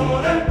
Foxy,